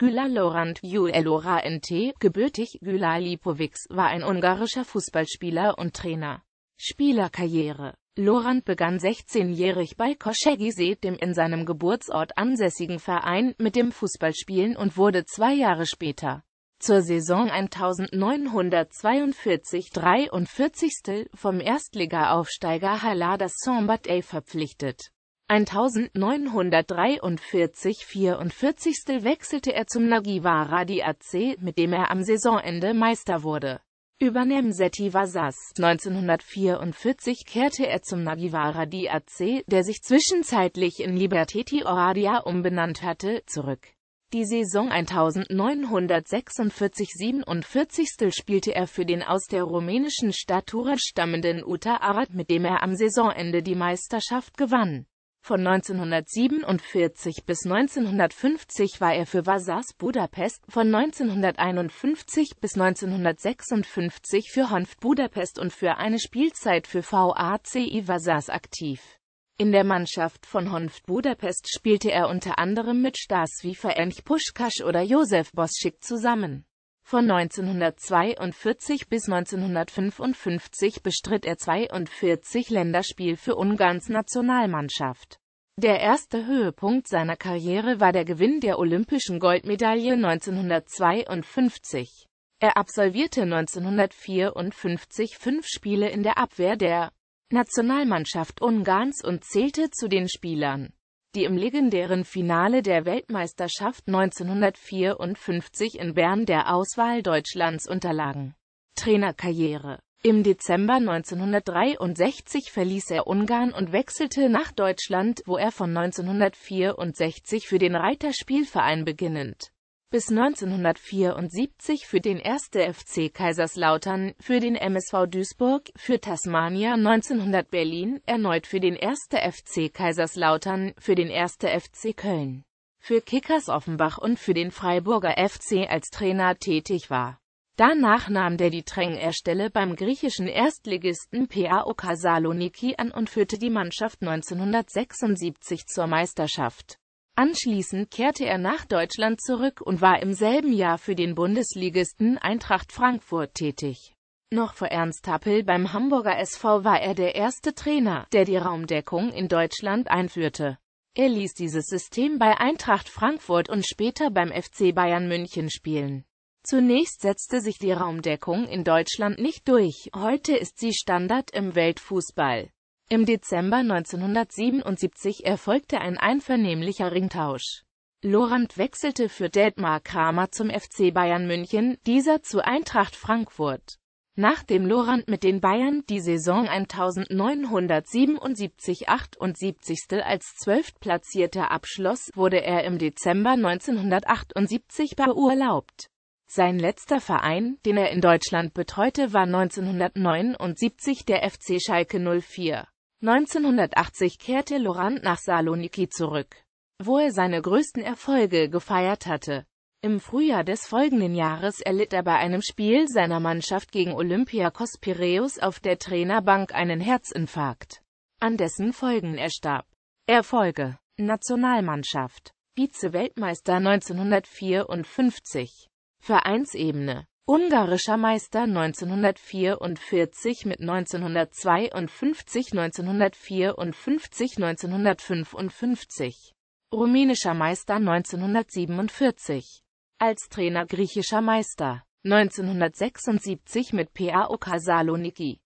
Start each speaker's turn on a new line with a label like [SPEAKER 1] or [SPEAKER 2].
[SPEAKER 1] Gyula Laurent Julora NT, gebürtig Gyula Lipovic, war ein ungarischer Fußballspieler und Trainer. Spielerkarriere Lorand begann 16-jährig bei Kosegise, dem in seinem Geburtsort ansässigen Verein, mit dem Fußballspielen und wurde zwei Jahre später zur Saison 1942-43. vom Erstliga-Aufsteiger Halada Sambat verpflichtet. 1943-44. wechselte er zum Nagyvárad AC, mit dem er am Saisonende Meister wurde. Über Nemzeti Vasas 1944 kehrte er zum Nagyvárad AC, der sich zwischenzeitlich in Liberteti Oradea umbenannt hatte, zurück. Die Saison 1946-47 spielte er für den aus der rumänischen Stadt Turad stammenden Uta Arad, mit dem er am Saisonende die Meisterschaft gewann. Von 1947 bis 1950 war er für Vasas Budapest, von 1951 bis 1956 für Honved Budapest und für eine Spielzeit für VACI Vasas aktiv. In der Mannschaft von Honved Budapest spielte er unter anderem mit Stars wie Ferenc Puskás oder Josef Boschik zusammen. Von 1942 bis 1955 bestritt er 42 Länderspiel für Ungarns Nationalmannschaft. Der erste Höhepunkt seiner Karriere war der Gewinn der olympischen Goldmedaille 1952. Er absolvierte 1954 fünf Spiele in der Abwehr der Nationalmannschaft Ungarns und zählte zu den Spielern die im legendären Finale der Weltmeisterschaft 1954 in Bern der Auswahl Deutschlands unterlagen. Trainerkarriere Im Dezember 1963 verließ er Ungarn und wechselte nach Deutschland, wo er von 1964 für den Reiterspielverein beginnend bis 1974 für den 1. FC Kaiserslautern, für den MSV Duisburg, für Tasmania 1900 Berlin, erneut für den 1. FC Kaiserslautern, für den 1. FC Köln, für Kickers Offenbach und für den Freiburger FC als Trainer tätig war. Danach nahm der die Trainerstelle beim griechischen Erstligisten PAOK Saloniki an und führte die Mannschaft 1976 zur Meisterschaft. Anschließend kehrte er nach Deutschland zurück und war im selben Jahr für den Bundesligisten Eintracht Frankfurt tätig. Noch vor Ernst Happel beim Hamburger SV war er der erste Trainer, der die Raumdeckung in Deutschland einführte. Er ließ dieses System bei Eintracht Frankfurt und später beim FC Bayern München spielen. Zunächst setzte sich die Raumdeckung in Deutschland nicht durch, heute ist sie Standard im Weltfußball. Im Dezember 1977 erfolgte ein einvernehmlicher Ringtausch. Lorand wechselte für Dietmar Kramer zum FC Bayern München, dieser zu Eintracht Frankfurt. Nachdem Lorand mit den Bayern die Saison 1977-78 als zwölftplatzierter abschloss, wurde er im Dezember 1978 beurlaubt. Sein letzter Verein, den er in Deutschland betreute, war 1979 der FC Schalke 04. 1980 kehrte Laurent nach Saloniki zurück, wo er seine größten Erfolge gefeiert hatte. Im Frühjahr des folgenden Jahres erlitt er bei einem Spiel seiner Mannschaft gegen Olympiakos Piräus auf der Trainerbank einen Herzinfarkt, an dessen Folgen er starb. Erfolge Nationalmannschaft Vize-Weltmeister 1954 Vereinsebene Ungarischer Meister 1944 mit 1952 1954 1955. Rumänischer Meister 1947. Als Trainer griechischer Meister 1976 mit PAOK Saloniki